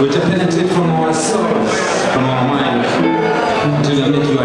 We're dependent from our souls, from our mind, to make you